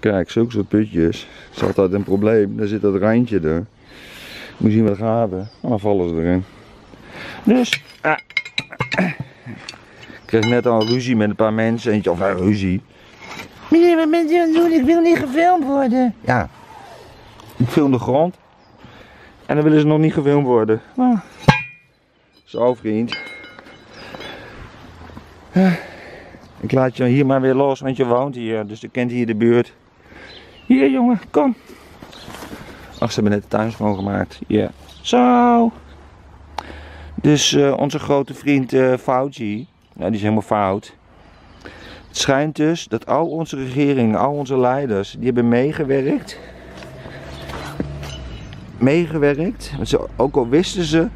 Kijk, zulke soort putjes. is altijd een probleem. Daar zit dat randje er. Moet je zien wat gaten. En dan vallen ze erin. Dus. ah. Ik kreeg net al een ruzie met een paar mensen. Eentje, of uh, ruzie. Meneer, wat bent u aan het doen? Ik wil niet gefilmd worden. Ja. Ik film de grond. En dan willen ze nog niet gefilmd worden. Nou. Zo vriend. Eh, Ik laat je hier maar weer los, want je woont hier. Dus je kent hier de buurt. Hier jongen, kom. Ach, ze hebben net de tuin schoongemaakt. Ja. Zo. Dus eh, onze grote vriend eh Fauci, nou, die is helemaal fout. Het schijnt dus dat al onze regeringen, al onze leiders, die hebben meegewerkt. Meegewerkt. Want ze, ook al wisten ze.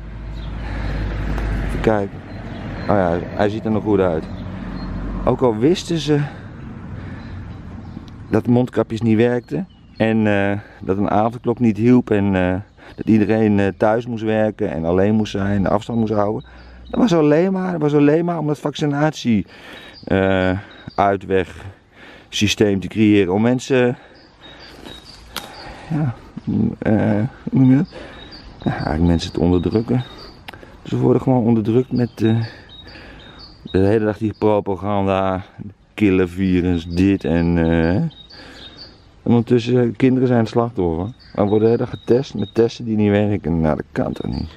Even kijken. Oh ja, hij ziet er nog goed uit. Ook al wisten ze dat mondkapjes niet werkten. En eh, dat een avondklok niet hielp. En eh, dat iedereen eh, thuis moest werken en alleen moest zijn en afstand moest houden. Dat was alleen maar, dat was alleen maar om dat vaccinatie uitweg systeem te creëren. Om mensen, ja, mm, hoe noem je dat? Ja, eigenlijk mensen te onderdrukken. Ze worden gewoon onderdrukt met de hele dag die propaganda, killer virus, dit en... eh en ondertussen, kinderen zijn slachtoffer. Maar worden dag getest met testen die niet werken. Nou, dat kan toch niet.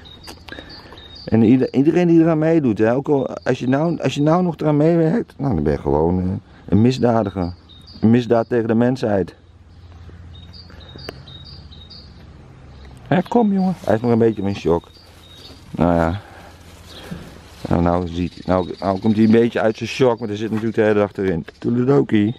En ieder- iedereen die eraan meedoet, hè, ook al, als, je nou, als je nou nog eraan meewerkt, nou, dan ben je gewoon eh, een misdadiger. Een misdaad tegen de mensheid. Hè, kom jongen. Hij is nog een beetje in shock. Nou ja. Nou, nou, ziet, nou, nou komt hij een beetje uit zijn shock, maar er zit natuurlijk de hele dag erin. Toedeledokie.